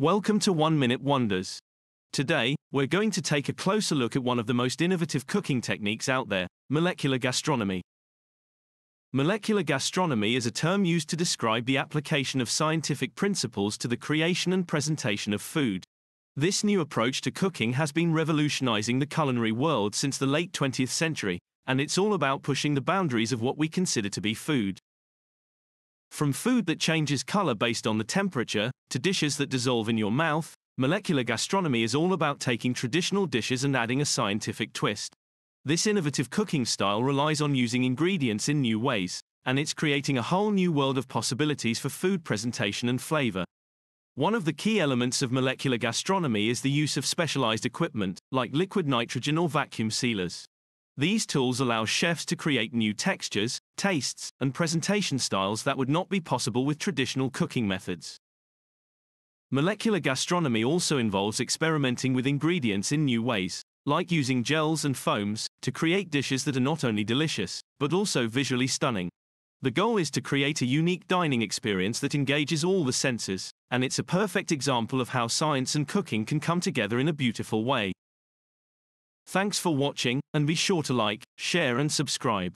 Welcome to One Minute Wonders. Today, we're going to take a closer look at one of the most innovative cooking techniques out there molecular gastronomy. Molecular gastronomy is a term used to describe the application of scientific principles to the creation and presentation of food. This new approach to cooking has been revolutionizing the culinary world since the late 20th century, and it's all about pushing the boundaries of what we consider to be food. From food that changes color based on the temperature, to dishes that dissolve in your mouth, molecular gastronomy is all about taking traditional dishes and adding a scientific twist. This innovative cooking style relies on using ingredients in new ways, and it's creating a whole new world of possibilities for food presentation and flavor. One of the key elements of molecular gastronomy is the use of specialized equipment, like liquid nitrogen or vacuum sealers. These tools allow chefs to create new textures, tastes, and presentation styles that would not be possible with traditional cooking methods. Molecular gastronomy also involves experimenting with ingredients in new ways, like using gels and foams, to create dishes that are not only delicious, but also visually stunning. The goal is to create a unique dining experience that engages all the senses, and it's a perfect example of how science and cooking can come together in a beautiful way. Thanks for watching, and be sure to like, share and subscribe.